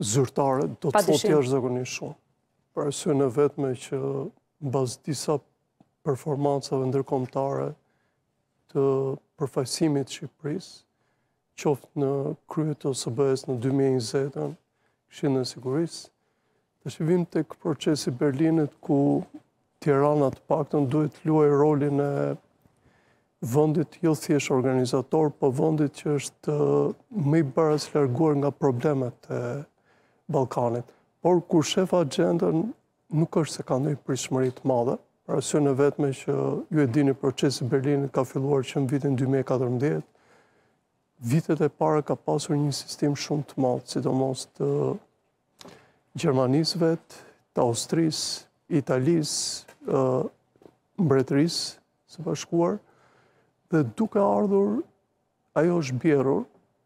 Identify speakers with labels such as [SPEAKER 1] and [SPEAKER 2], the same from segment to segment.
[SPEAKER 1] Zyrtare, do të thotë jashtëzakonisht shumë. Për arsyen e vetme që mbas disa performancave ndërkombëtare të përfaqësimit Shqipërisë, qoftë në krye të OSBE-së në 2020-ën, Këshillin e Sigurisë, Tashi vijmë tek procesi i Berlinit ku Tirana të paktën duhet të luajë rolin e vendit jo thjesht organizator, po vendit që është më i baraslarguar nga problemet e Ballkanit. Por kur shef axhendën nuk është se ka ndonjë pritshmëri të madhe, për arsyen e vetme që ju e dini procesi i Berlinit ka filluar që në vitin 2014. Vitet e para ka pasur një insistim shumë të madh, sidomos të Gjermanisë vetë, të Austrisë, Italisë, Mbretërisë së Bashkuar, dhe duke ardhur, ajo është bjerrur,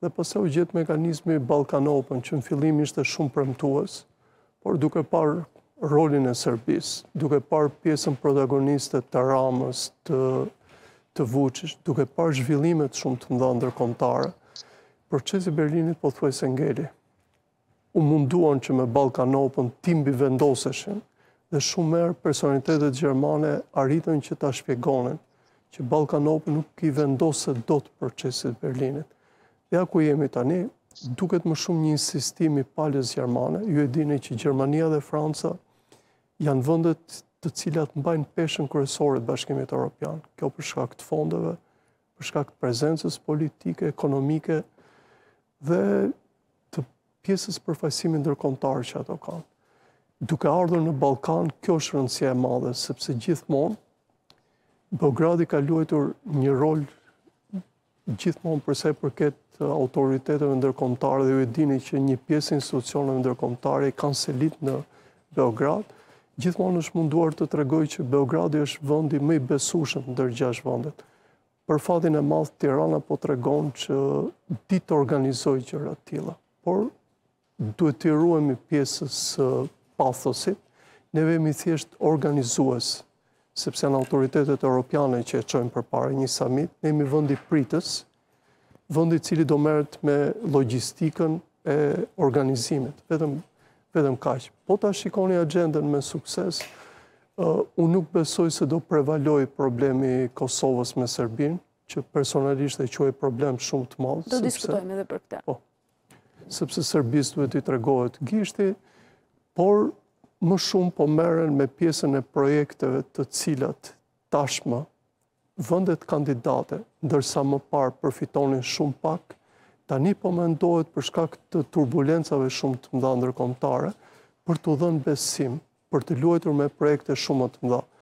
[SPEAKER 1] dhe pastaj u gjet mekanizmi Balkan Open, që në fillim ishte shumë premtues, por duke parë rolin e Serbisë, duke parë pjesën protagoniste të Ramës, të, të Vuçiç, duke parë zhvillimet shumë të mëdha ndërkombëtare, procesi i Berlinit pothuajse ngeli. u munduan që me Balkan Open t'i mbivendoseshin dhe shumë herë personalitetet gjermane arritën që ta shpjegonin që Balkan Open nuk i vendoset dot procesit të Berlinit. Ja ku jemi tani, duket më shumë një insistim i palës gjermane. Ju e dini që Gjermania dhe Franca janë vendet të cilat mbajnë peshën kryesore të Bashkimit Evropian. Kjo për shkak të fondeve, për shkak të prezencës politike, ekonomike dhe të pjesës përfaqësimit ndërkombëtar që ato kanë. Duke ardhur në Ballkan, kjo është rëndësia e madhe sepse gjithmonë Beogradi ka luajtur një rol gjithmonë për sa i përket uh, autoriteteve ndërkombëtare dhe ju e dini që një pjesë e institucioneve ndërkombëtare i kanë selitë në Beograd, gjithmonë është munduar të tregojë që Beogradi është vendi më i besueshëm ndër gjashtë vendet. Për fatin e madh Tirana po tregon që di të organizojë gjëra të tilla, por duhet t'i ruhemi pjesës së pathosit, ne jemi thjesht organizues, sepse janë autoritetet europiane që e çojnë përpara një samit, ne jemi vendi pritës, vendi i cili do merret me logjistikën, e organizimit, vetëm kaq. Po ta shikoni axhendën me sukses, uh, unë nuk besoj se do prevalojë problemi i Kosovës me Serbinë, që personalisht e quaj problem shumë të madh.
[SPEAKER 2] Do diskutojmë edhe për këtë.
[SPEAKER 1] Po. Sepse Serbisë duhet t'i tregohet gishti, por më shumë po merren me pjesën e projekteve të cilat tashmë Vendet kandidate, ndërsa më parë përfitonin shumë pak, tani po mendohet për shkak të turbulencave shumë të mëdha ndërkombëtare, për t'u dhënë besim, për të luajtur me projekte shumë më të mëdha.